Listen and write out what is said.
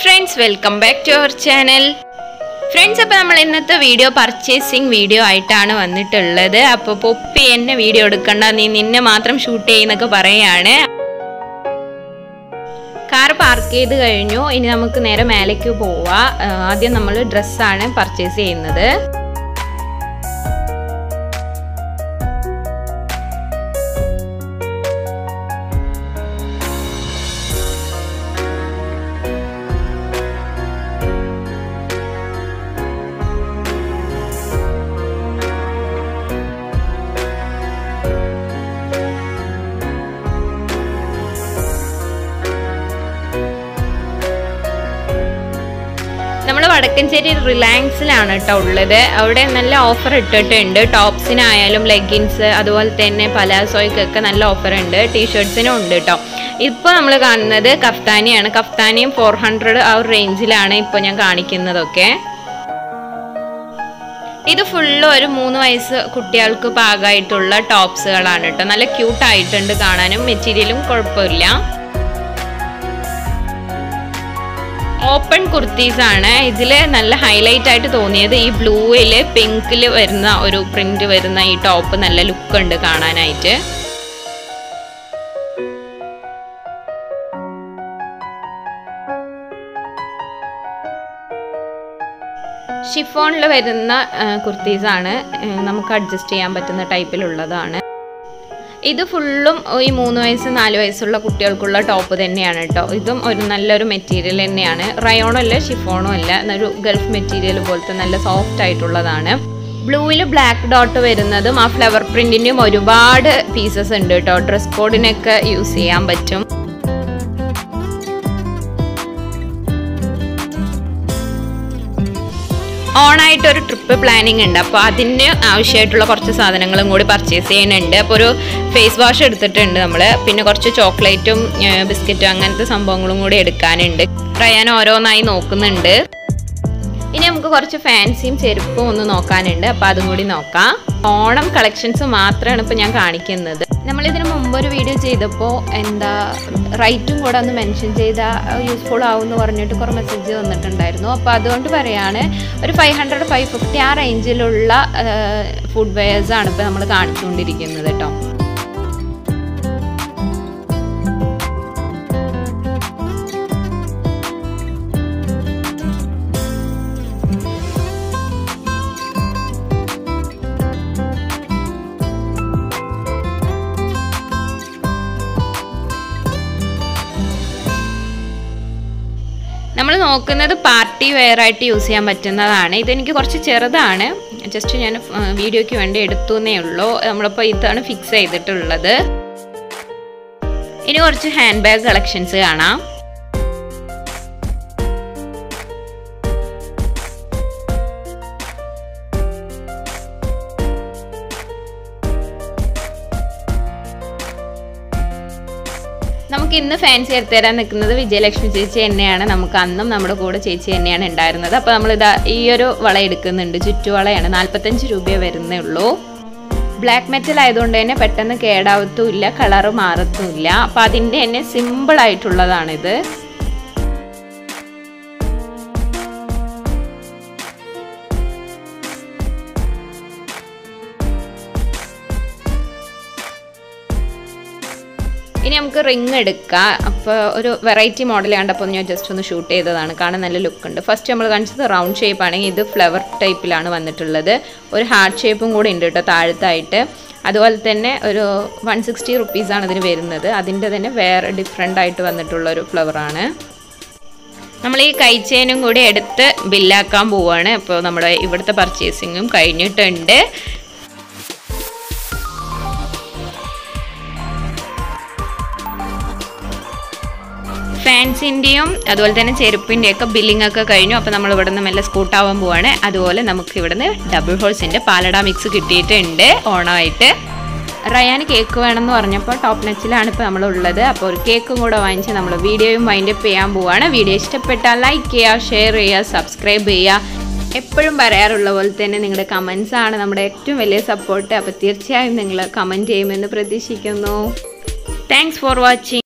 Friends welcome back to our channel friends അപ്പോൾ നമ്മൾ ഇന്നത്തെ വീഡിയോ പർച്ചേസിങ് വീഡിയോ ആയിട്ടാണ് വന്നിട്ടുള്ളത്. അപ്പോൾ പൊപ്പി എന്നെ വീഡിയോ എടുക്കണ്ട നീ നിന്നെ മാത്രം ഷൂട്ട് ചെയ്യുന്നൊക്കെ പറയാണ്. കാർ പാർക്ക് ചെയ്ത് കഴിഞ്ഞു. ഇനി നമുക്ക് നേരെ മേലേക്ക് പോവാം. ആദ്യം നമ്മൾ ഡ്രസ്സാണ് പർച്ചേസ് ചെയ്യുന്നത്. വടക്കഞ്ചേരി റിലാക്സിലാണ് കേട്ടോ ഉള്ളത്. അവിടെ നല്ല ഓഫർ ഇട്ടിട്ടുണ്ട്. ടോപ്സിനായാലും ലെഗിൻസ് അതുപോലെ തന്നെ പലാസോയ്ക്കൊക്കെ നല്ല ഓഫർ ഉണ്ട്. ടീഷർട്സിനും ഉണ്ട് കേട്ടോ ഇപ്പോൾ നമ്മൾ കാണുന്നത് കഫ്താനിയാണ്. കഫ്താനിയും ഫോർ ഹൺഡ്രഡ് ആ ഒരു റേഞ്ചിലാണ് ഇപ്പോൾ ഞാൻ കാണിക്കുന്നതൊക്കെ. ഇത് ഫുള്ള് ഒരു മൂന്ന് വയസ്സ് കുട്ടികൾക്ക് പാകമായിട്ടുള്ള ടോപ്സുകളാണ് കേട്ടോ നല്ല ക്യൂട്ടായിട്ടുണ്ട് കാണാനും. മെറ്റീരിയലും കുഴപ്പമില്ല. ഓപ്പൺ കുർത്തീസ് ആണ്. ഇതിൽ നല്ല ഹൈലൈറ്റ് ആയിട്ട് തോന്നിയത് ഈ ബ്ലൂവിൽ പിങ്കിൽ വരുന്ന ഒരു പ്രിന്റ് വരുന്ന ഈ ടോപ്പ് നല്ല ലുക്ക് ഉണ്ട് കാണാനായിട്ട്. ഷിഫോണിൽ വരുന്ന കുർത്തീസാണ് നമുക്ക് അഡ്ജസ്റ്റ് ചെയ്യാൻ പറ്റുന്ന ടൈപ്പിലുള്ളതാണ് ഇത് ഫുള്ളും ഈ മൂന്ന് വയസ്സ് നാല് വയസ്സുള്ള കുട്ടികൾക്കുള്ള ടോപ്പ് തന്നെയാണ് കേട്ടോ ഇതും ഒരു നല്ലൊരു മെറ്റീരിയൽ തന്നെയാണ്. റയോണും അല്ല ഷിഫോണും അല്ല. എന്നൊരു ഗൾഫ് മെറ്റീരിയൽ പോലത്തെ നല്ല സോഫ്റ്റ് ആയിട്ടുള്ളതാണ്. ബ്ലൂവിൽ ബ്ലാക്ക് ഡോട്ട് വരുന്നതും ആ ഫ്ലവർ പ്രിന്റിന്റെയും ഒരുപാട് പീസസ് ഉണ്ട് കേട്ടോ ഡ്രസ് കോഡിനൊക്കെ യൂസ് ചെയ്യാൻ പറ്റും. ഓണായിട്ട് ഒരു ട്രിപ്പ് പ്ലാനിങ് ഉണ്ട്. അപ്പോൾ അതിന് ആവശ്യമായിട്ടുള്ള കുറച്ച് സാധനങ്ങളും കൂടി പർച്ചേസ് ചെയ്യാനുണ്ട്. അപ്പോൾ ഒരു ഫേസ് വാഷ് എടുത്തിട്ടുണ്ട് നമ്മൾ പിന്നെ കുറച്ച് ചോക്ലേറ്റും ബിസ്ക്കറ്റും അങ്ങനത്തെ സംഭവങ്ങളും കൂടി എടുക്കാനുണ്ട്. റയാൻ ഓരോന്നായി നോക്കുന്നുണ്ട്. ഇനി നമുക്ക് കുറച്ച് ഫാൻസിയും ചെരുപ്പും ഒന്ന് നോക്കാനുണ്ട്. അപ്പോൾ അതും കൂടി നോക്കാം. ഓണം കളക്ഷൻസ് മാത്രമാണ് ഇപ്പോൾ ഞാൻ കാണിക്കുന്നത്. നമ്മളിതിന് മുമ്പ് ഒരു വീഡിയോ ചെയ്തപ്പോൾ എന്താ റൈറ്റും കൂടെ ഒന്ന് മെൻഷൻ ചെയ്ത യൂസ്ഫുൾ ആവും എന്ന് പറഞ്ഞിട്ട് കുറേ മെസ്സേജ് വന്നിട്ടുണ്ടായിരുന്നു. അപ്പോൾ അതുകൊണ്ട് പറയാണ് ഒരു ഫൈവ് ഹൺഡ്രഡ് ഫൈവ് ഫിഫ്റ്റി ആ റേഞ്ചിലുള്ള ഫുഡ് വെയേഴ്സാണ് ഇപ്പോൾ നമ്മൾ കാണിച്ചുകൊണ്ടിരിക്കുന്നത് കേട്ടോ നോക്കുന്നത് പാർട്ടി വെയർ ആയിട്ട് യൂസ് ചെയ്യാൻ പറ്റുന്നതാണ്. ഇതെനിക്ക് കുറച്ച് ചെറുതാണ്. ജസ്റ്റ് ഞാൻ വീഡിയോയ്ക്ക് വേണ്ടി എടുത്തു എന്നേ ഉള്ളൂ. നമ്മളിപ്പോൾ ഇതാണ് ഫിക്സ് ചെയ്തിട്ടുള്ളത്. ഇനി കുറച്ച് ഹാൻഡ് ബാഗ് കളക്ഷൻസ് കാണാം. നമുക്ക് ഇന്ന് ഫാൻസി എടുത്തുതരാൻ നിൽക്കുന്നത് വിജയലക്ഷ്മി ചേച്ചി തന്നെയാണ്. നമുക്ക് അന്നും നമ്മുടെ കൂടെ ചേച്ചി തന്നെയാണ് ഉണ്ടായിരുന്നത്. അപ്പോൾ നമ്മൾ ഇതാ ഈ ഒരു വള എടുക്കുന്നുണ്ട്. ചുറ്റുവളയാണ്. നാൽപ്പത്തഞ്ച് രൂപയെ വരുന്നേ ഉള്ളൂ ബ്ലാക്ക് മെറ്റൽ ആയതുകൊണ്ട് തന്നെ പെട്ടെന്ന് കേടാവത്തുമില്ല കളറ് മാറത്തുമില്ല. അപ്പോൾ അതിന്റെ തന്നെ സിമ്പിൾ ഇനി നമുക്ക് റിങ് എടുക്കാം. അപ്പോൾ ഒരു വെറൈറ്റി മോഡൽ കണ്ടപ്പോൾ ഞാൻ ജസ്റ്റ് ഒന്ന് ഷൂട്ട് ചെയ്തതാണ്. കാണാൻ നല്ല ലുക്ക് ഉണ്ട്. ഫസ്റ്റ് നമ്മൾ കാണിച്ചത് റൗണ്ട് ഷേപ്പ് ആണെങ്കിൽ ഇത് ഫ്ലവർ ടൈപ്പിലാണ് വന്നിട്ടുള്ളത്. ഒരു ഹാർട്ട് ഷേപ്പും കൂടെ ഉണ്ട് കേട്ടോ താഴത്തായിട്ട്. അതുപോലെ തന്നെ ഒരു വൺ സിക്സ്റ്റി റുപ്പീസാണ് ഇതിന് വരുന്നത്. അതിന്റെ തന്നെ വേറെ ഡിഫറെന്റ് ആയിട്ട് വന്നിട്ടുള്ള ഒരു ഫ്ലവറാണ് നമ്മൾ ഈ കൈച്ചേനും കൂടി എടുത്ത് ബില്ലാക്കാൻ പോവുകയാണ് അപ്പോൾ നമ്മുടെ ഇവിടുത്തെ പർച്ചേസിങ്ങും കഴിഞ്ഞിട്ടുണ്ട്. ഫാൻസിന്റെയും അതുപോലെ തന്നെ ചെരുപ്പിന്റെയും ഒക്കെ ബില്ലിംഗ് ഒക്കെ കഴിഞ്ഞു. അപ്പോൾ നമ്മൾ ഇവിടെ നിന്ന് മെല്ലെ സ്കൂട്ടാവാൻ പോവാണ്. അതുപോലെ നമുക്ക് ഇവിടുന്ന് ഡബിൾ ഹോൾസിന്റെ പാലട മിക്സ് കിട്ടിയിട്ടുണ്ട്. ഓണമായിട്ട് റയാൻ കേക്ക് വേണമെന്ന് പറഞ്ഞപ്പോൾ ടോപ്പ് നെച്ചിലാണ് ഇപ്പോൾ നമ്മളുള്ളത്. അപ്പോൾ ഒരു കേക്കും കൂടെ വാങ്ങിച്ച് നമ്മൾ വീഡിയോയും വൈൻഡ് അപ്പ് ചെയ്യാൻ പോവാണ്. വീഡിയോ ഇഷ്ടപ്പെട്ടാൽ ലൈക്ക് ചെയ്യുക ഷെയർ ചെയ്യുക സബ്സ്ക്രൈബ് ചെയ്യുക. എപ്പോഴും പറയാറുള്ള പോലെ തന്നെ നിങ്ങളുടെ കമൻസ് ആണ് നമ്മുടെ ഏറ്റവും വലിയ സപ്പോർട്ട് അപ്പോൾ തീർച്ചയായും നിങ്ങൾ കമന്റ് ചെയ്യുമെന്ന് പ്രതീക്ഷിക്കുന്നു. Thanks for watching